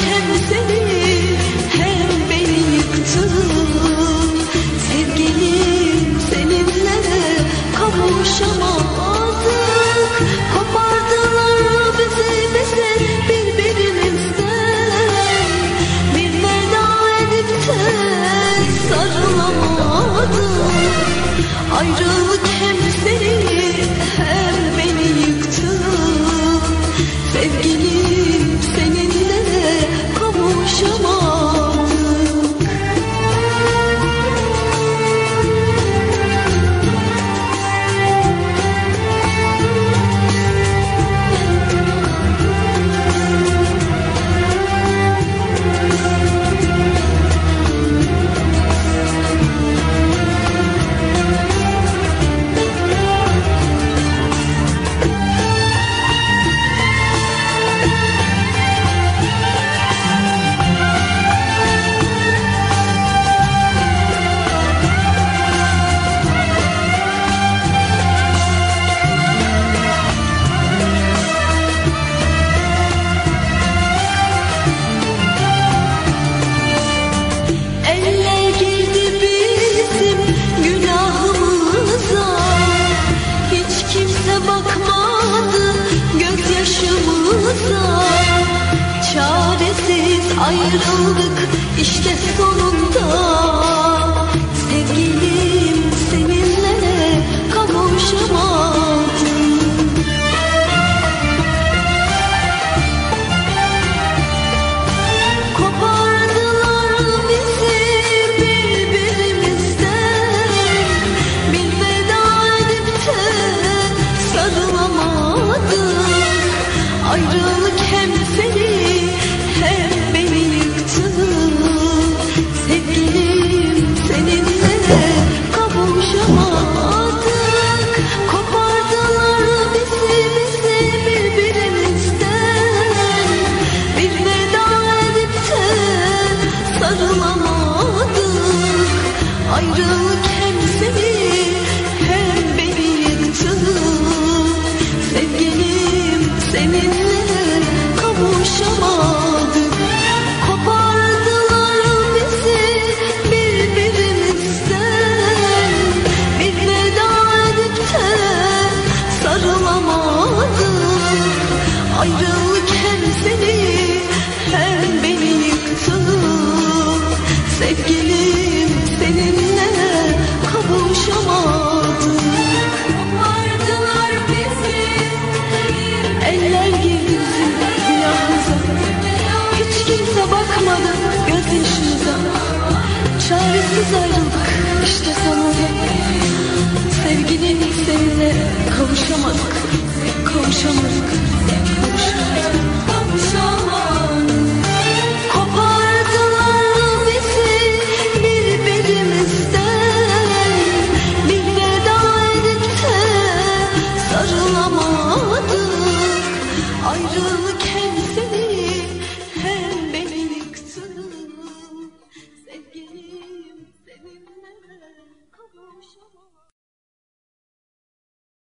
kendisi ayrıldık işte sonunda. Sevgilim seninle kavuşamadım. Kopardılar bizi birbirimizden. Bir veda edip de sarılamadık. Ayrılık hem senin ayrılık ulaşamadık bizi. Eller girdi Hiç kimse bakmadı gözyaşımıza. Çaresiz ayrıldık işte sonunda. Sevgilim seninle kavuşamadık.